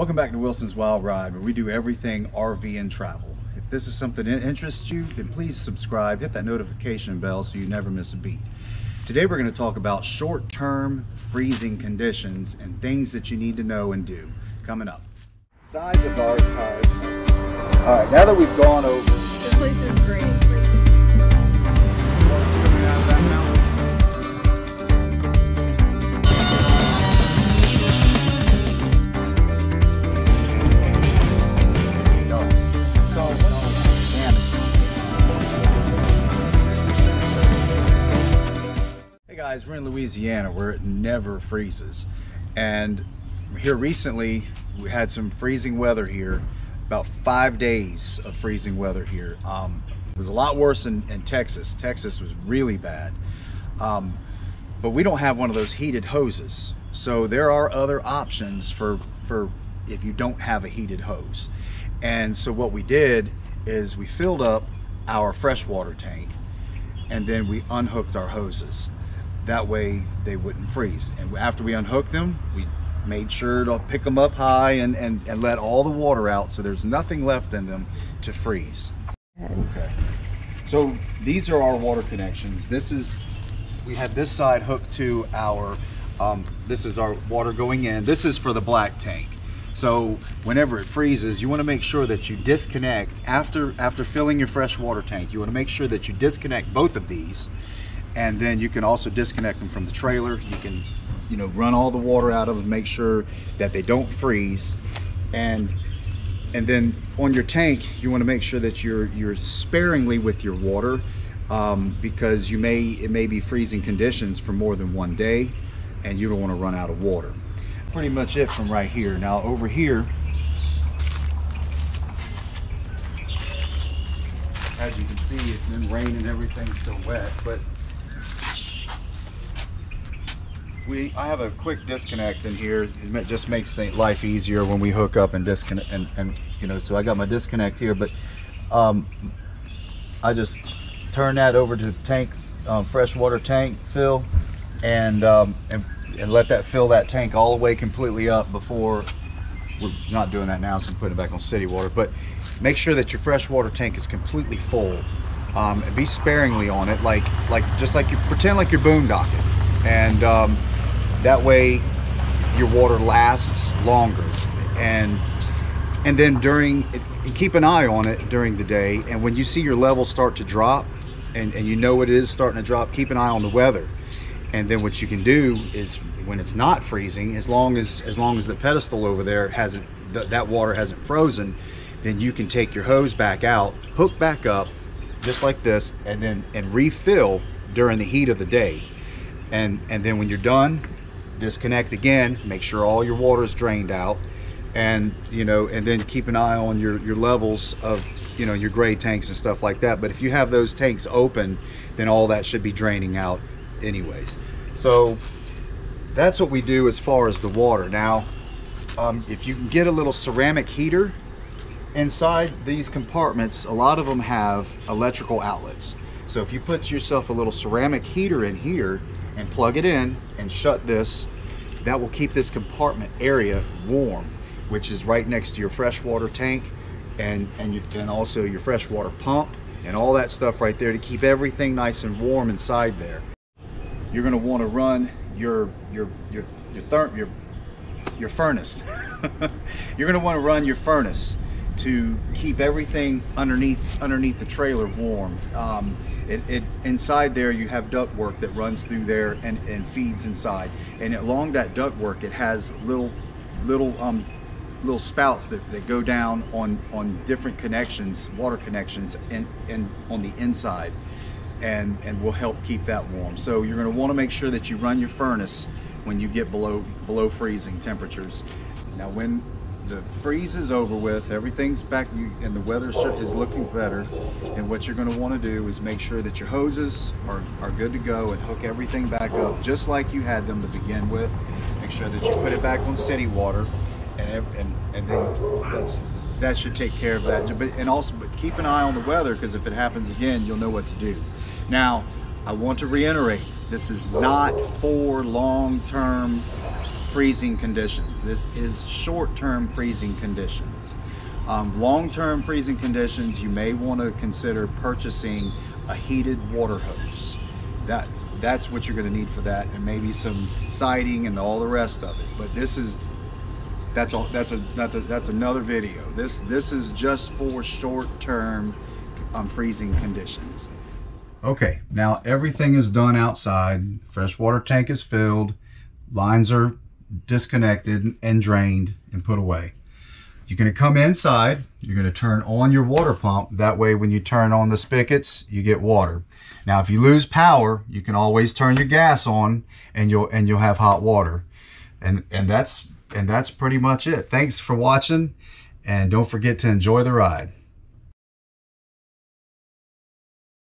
Welcome back to Wilson's Wild Ride, where we do everything RV and travel. If this is something that interests you, then please subscribe, hit that notification bell so you never miss a beat. Today we're going to talk about short-term freezing conditions and things that you need to know and do. Coming up. Size of our tires. All right, now that we've gone over This place is great. Guys, we're in Louisiana where it never freezes. And here recently, we had some freezing weather here, about five days of freezing weather here. Um, it was a lot worse in, in Texas. Texas was really bad. Um, but we don't have one of those heated hoses. So there are other options for, for if you don't have a heated hose. And so what we did is we filled up our freshwater tank and then we unhooked our hoses. That way they wouldn't freeze. And after we unhooked them, we made sure to pick them up high and, and, and let all the water out so there's nothing left in them to freeze. Okay. So these are our water connections. This is, we have this side hooked to our, um, this is our water going in. This is for the black tank. So whenever it freezes, you want to make sure that you disconnect after after filling your fresh water tank. You want to make sure that you disconnect both of these, and then you can also disconnect them from the trailer. You can, you know, run all the water out of them, make sure that they don't freeze, and and then on your tank, you want to make sure that you're you're sparingly with your water, um, because you may it may be freezing conditions for more than one day, and you don't want to run out of water pretty much it from right here. Now over here, as you can see, it's been raining and everything's still wet, but we, I have a quick disconnect in here. It just makes life easier when we hook up and disconnect and, and you know, so I got my disconnect here, but um, I just turn that over to tank, um, freshwater tank fill and, um, and and let that fill that tank all the way completely up before we're not doing that now so I'm putting it back on city water but make sure that your freshwater tank is completely full um, and be sparingly on it like like just like you pretend like you're boondocking and um, that way your water lasts longer. And and then during and keep an eye on it during the day. And when you see your levels start to drop and, and you know it is starting to drop keep an eye on the weather. And then what you can do is when it's not freezing as long as as long as the pedestal over there hasn't th that water hasn't frozen then you can take your hose back out hook back up just like this and then and refill during the heat of the day. And and then when you're done disconnect again make sure all your water is drained out and you know and then keep an eye on your your levels of you know your gray tanks and stuff like that. But if you have those tanks open then all that should be draining out anyways. So that's what we do as far as the water. Now um, if you can get a little ceramic heater inside these compartments a lot of them have electrical outlets. So if you put yourself a little ceramic heater in here and plug it in and shut this. That will keep this compartment area warm which is right next to your freshwater tank and and, you, and also your freshwater pump and all that stuff right there to keep everything nice and warm inside there. You're going to want to run your your your your your your furnace. you're going to want to run your furnace to keep everything underneath underneath the trailer warm. Um, it, it inside there you have ductwork that runs through there and, and feeds inside, and along that ductwork it has little little um, little spouts that, that go down on on different connections, water connections, and and on the inside and, and will help keep that warm. So you're gonna wanna make sure that you run your furnace when you get below, below freezing temperatures. Now when the freeze is over with, everything's back you, and the weather is looking better, then what you're gonna wanna do is make sure that your hoses are, are good to go and hook everything back up just like you had them to begin with. Make sure that you put it back on city water and, and, and then that's that should take care of that. But and also, but keep an eye on the weather because if it happens again, you'll know what to do. Now, I want to reiterate: this is not for long-term freezing conditions. This is short-term freezing conditions. Um, long-term freezing conditions, you may want to consider purchasing a heated water hose. That that's what you're going to need for that, and maybe some siding and all the rest of it. But this is that's all. That's a that's another video. This this is just for short-term um, freezing conditions. Okay, now everything is done outside. Freshwater tank is filled. Lines are disconnected and drained and put away. You're gonna come inside, you're gonna turn on your water pump. That way when you turn on the spigots, you get water. Now if you lose power, you can always turn your gas on and you'll and you'll have hot water. And and that's and that's pretty much it. Thanks for watching and don't forget to enjoy the ride.